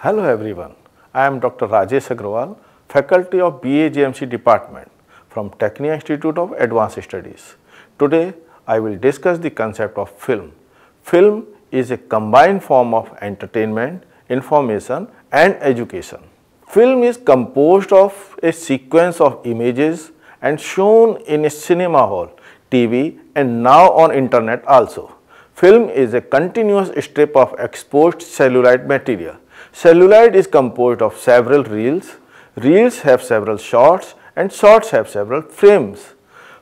Hello everyone, I am Dr. Rajesh Agrawal, faculty of BA JMC department from Tecnia Institute of Advanced Studies. Today I will discuss the concept of film. Film is a combined form of entertainment, information and education. Film is composed of a sequence of images and shown in a cinema hall, TV and now on internet also. Film is a continuous strip of exposed celluloid material. Celluloid is composed of several reels. Reels have several shots and shots have several frames.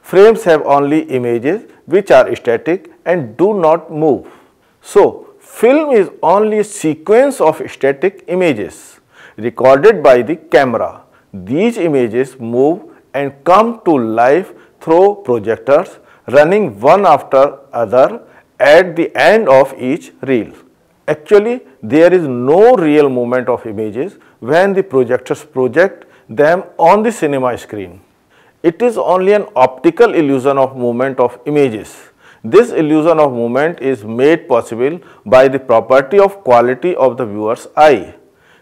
Frames have only images which are static and do not move. So, film is only a sequence of static images recorded by the camera. These images move and come to life through projectors running one after other at the end of each reel. Actually, there is no real movement of images when the projectors project them on the cinema screen. It is only an optical illusion of movement of images. This illusion of movement is made possible by the property of quality of the viewer's eye.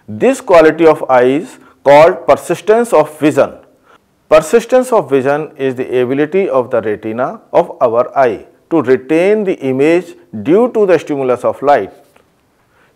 This quality of eye is called persistence of vision. Persistence of vision is the ability of the retina of our eye to retain the image due to the stimulus of light.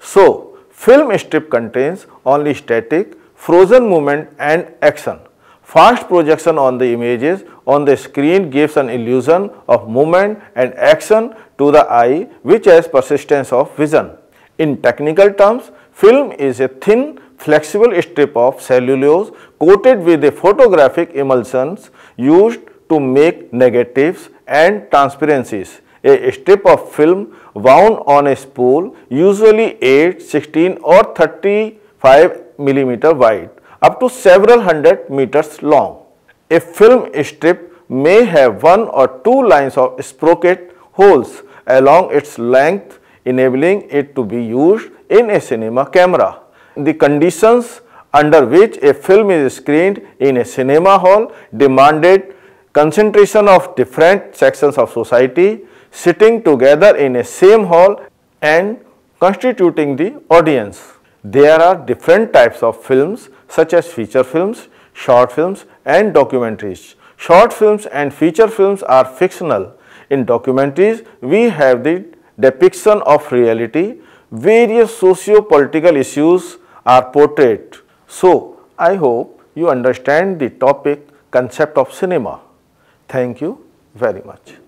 So, film strip contains only static, frozen movement and action. Fast projection on the images on the screen gives an illusion of movement and action to the eye which has persistence of vision. In technical terms, film is a thin flexible strip of cellulose coated with a photographic emulsions used to make negatives and transparencies. A strip of film wound on a spool usually 8, 16 or 35 millimeter wide up to several hundred meters long. A film strip may have one or two lines of sprocket holes along its length enabling it to be used in a cinema camera. The conditions under which a film is screened in a cinema hall demanded concentration of different sections of society sitting together in a same hall and constituting the audience. There are different types of films such as feature films, short films and documentaries. Short films and feature films are fictional. In documentaries, we have the depiction of reality. Various socio-political issues are portrayed. So, I hope you understand the topic concept of cinema. Thank you very much.